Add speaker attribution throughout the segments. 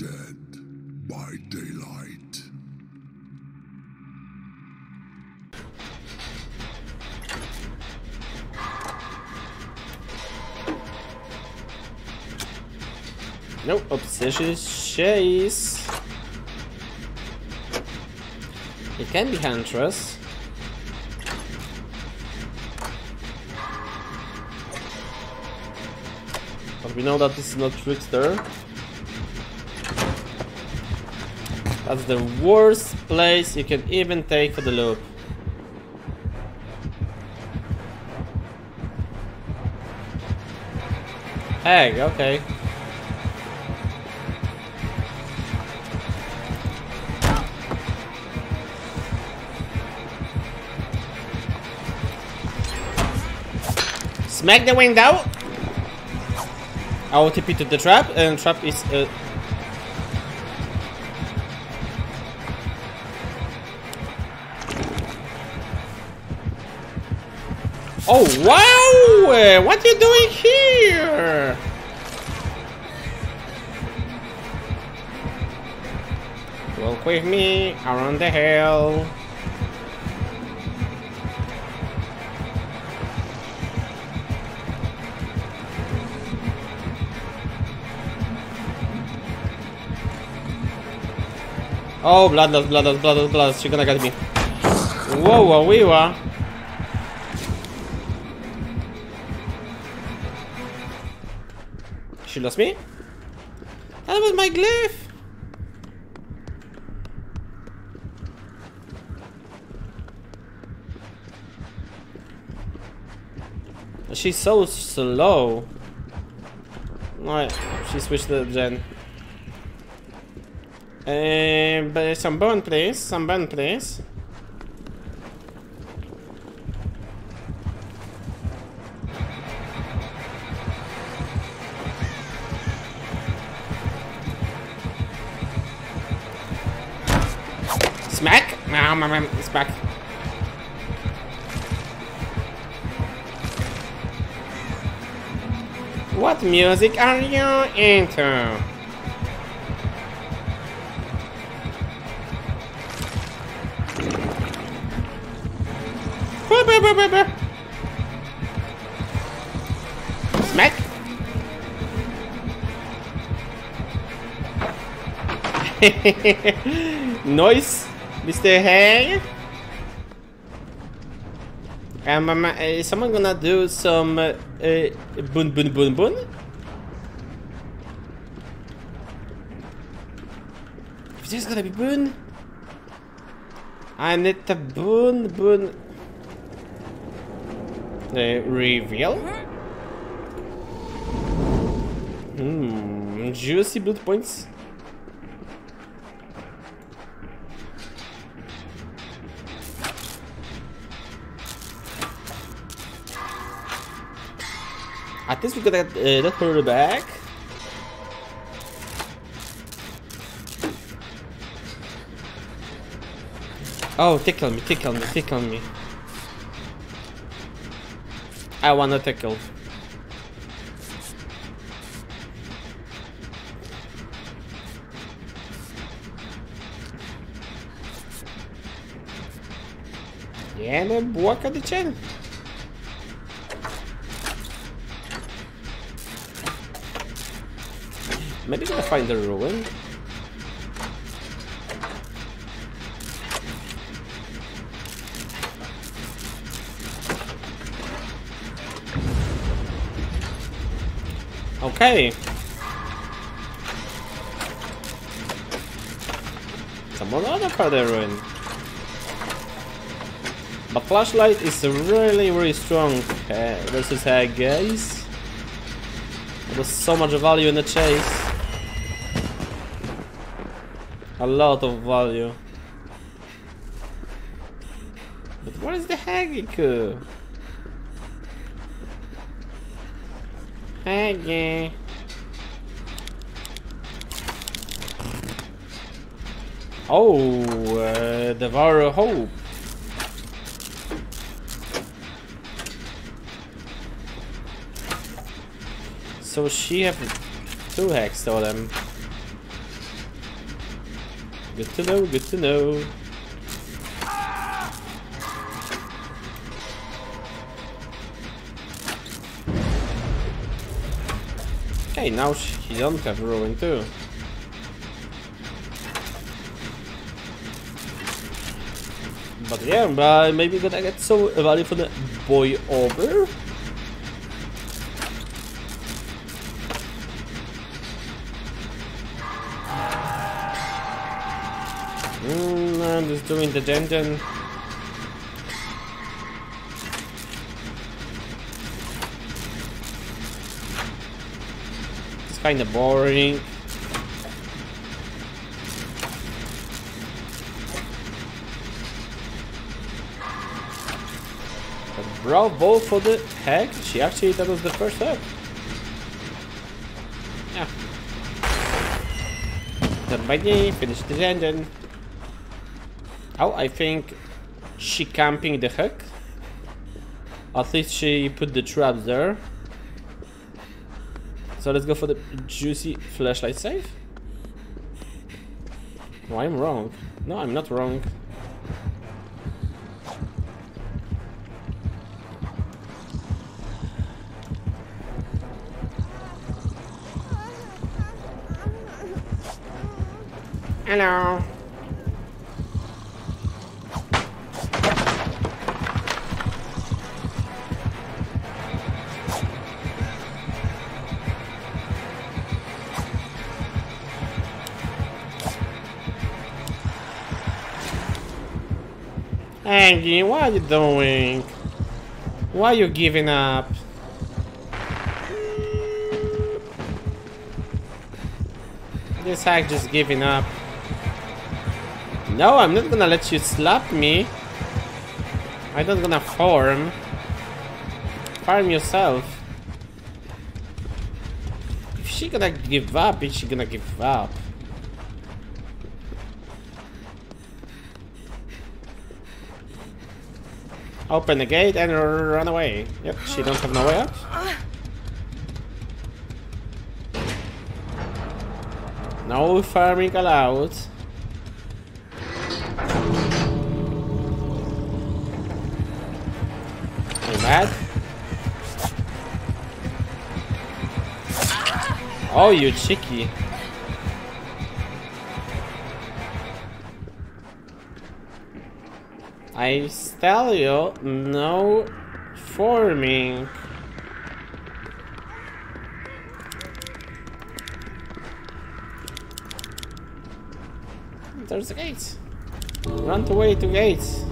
Speaker 1: dead by daylight.
Speaker 2: Nope, obsessions chase. It can be Huntress. But we know that this is not Trickster. That's the worst place you can even take for the loop. Egg, okay. Smack the window! I will TP to the trap, and trap is... Uh... Oh, wow! Uh, What you doing here? Walk with me around the hill. Oh, bloodlust, bloodlust, bloodlust, bloodlust. She's gonna get me. Whoa, whoa, we were. She lost me? That was my glyph! She's so slow. Alright, she switched the gen. Uh, but some bone, please. Some bone, please. It's back. What music are you into? Smack! nice, Mr. Hang. Um, um, uh, is someone gonna do some uh, uh, bun bun bun bun? If there's gonna be bun, I need the bun bun. The reveal. Hmm, juicy blood points. At think we got that, uh, that her back. Oh, tickle me, tickle me, tickle me. I wanna tickle. Yeah, Viene boca di cielo. Maybe gonna find the ruin. Okay. Some other part of the ruin. But flashlight is really, really strong uh, versus uh, guys. There's so much value in the chase. A lot of value. But what is the Hagiku? Hagi. Oh, uh, Devour Hope. So she have two hacks to them. Good to know, good to know. Okay, now she don't have ruin too. But yeah, but maybe gonna get some value for the boy over. Just doing the dungeon. It's kind of boring. But bravo for the hack. She actually, that was the first hack. Yeah. Done by me, finish the dungeon. Oh, I think she camping the hook. At least she put the traps there. So let's go for the juicy flashlight save. No, I'm wrong. No, I'm not wrong. Hello. Angie, what are you doing? Why are you giving up? This hack just giving up. No, I'm not gonna let you slap me. I'm not gonna farm. Farm yourself. If she gonna give up, is she gonna give up? Open the gate and run away. Yep, she don't have no way out. No farming allowed. Are you mad? Oh, you cheeky. I tell you, no forming. There's a gate. Run away to gates.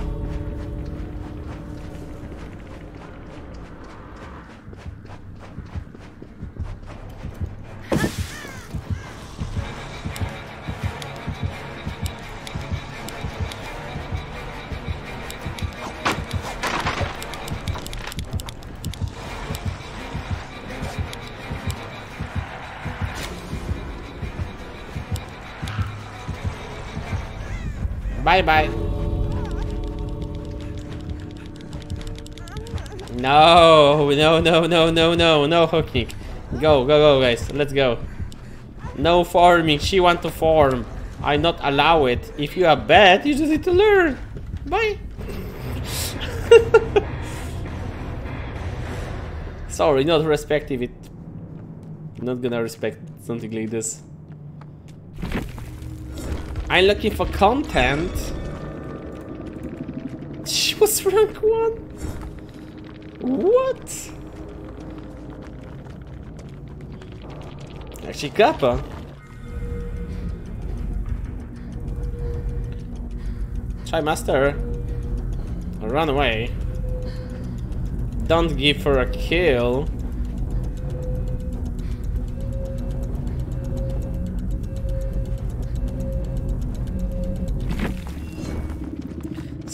Speaker 2: Bye bye. No, no, no, no, no, no, no hooking. Go, go, go, guys. Let's go. No farming. She want to farm. I not allow it. If you are bad, you just need to learn. Bye. Sorry, not respective it. Not gonna respect something like this. I'm looking for content. She was rank one. What? Actually, Kappa. Try master. Run away. Don't give her a kill.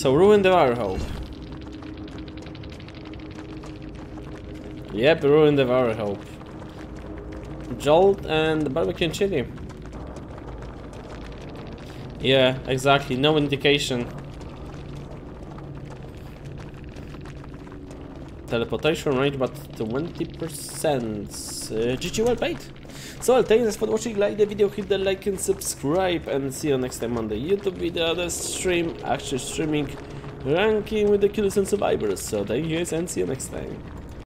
Speaker 2: So ruin the Hope. Yep, ruin the Hope. Jolt and barbecue and chili. Yeah, exactly. No indication. Teleportation range, but 20%. Uh, GG well paid. So thank you guys for watching, like the video, hit the like and subscribe and see you next time on the YouTube video, the stream, actually streaming ranking with the killers and survivors. So thank you guys and see you next time.